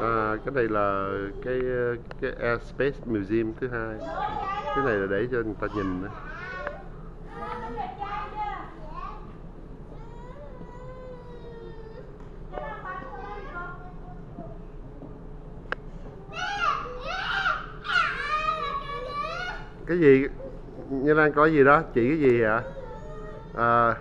À, cái này là cái cái Airspace Museum thứ hai. Cái này là để cho người ta nhìn đó. Cái gì? Như Lan có gì đó? Chỉ cái gì hả? À,